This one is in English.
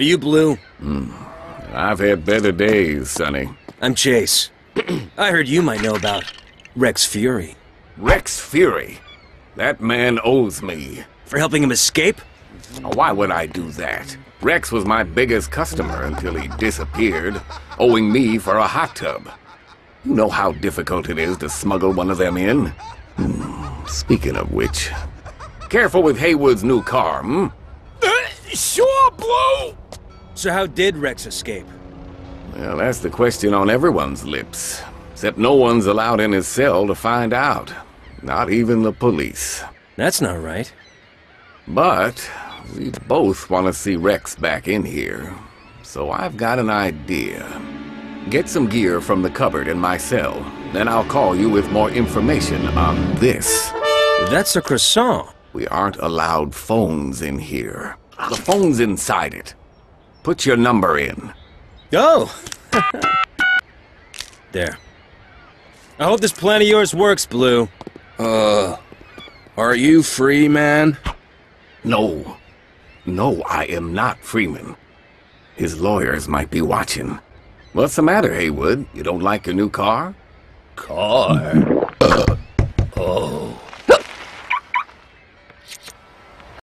Are you Blue? I've had better days, Sonny. I'm Chase. I heard you might know about Rex Fury. Rex Fury. That man owes me. For helping him escape? Why would I do that? Rex was my biggest customer until he disappeared, owing me for a hot tub. You know how difficult it is to smuggle one of them in? Hmm, Speaking of which, careful with Haywood's new car, hmm? Sure, Blue! So how did Rex escape? Well, that's the question on everyone's lips. Except no one's allowed in his cell to find out. Not even the police. That's not right. But we both want to see Rex back in here. So I've got an idea. Get some gear from the cupboard in my cell. Then I'll call you with more information on this. That's a croissant. We aren't allowed phones in here. The phone's inside it. Put your number in. Oh! there. I hope this plan of yours works, Blue. Uh, are you free, man? No. No, I am not Freeman. His lawyers might be watching. What's the matter, Haywood? You don't like your new car? Car?